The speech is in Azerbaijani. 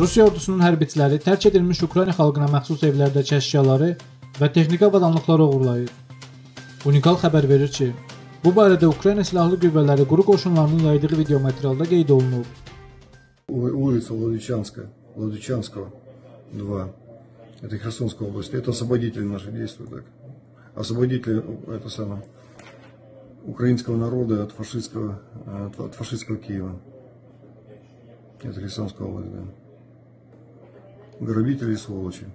Rusiya ordusunun hərbiçiləri tərk edilmiş Ukrayna xalqına məxsus evlərdəki əşyaları və texniki avadanlıqları oğurlayır. Unikal xəbər verir ki, bu barədə Ukrayna Silahlı Qüvvələri quru qoşunlarının yaydığı video materialda qeyd olunub. У- улица Владичанская, Владичанского, 2. Это Херсонская область. Это освободители наши действуют так. Освободители, это самое, украинского народа от фашистского, от, от фашистского Киева. Это Херсонская область, да. Грабители и сволочи.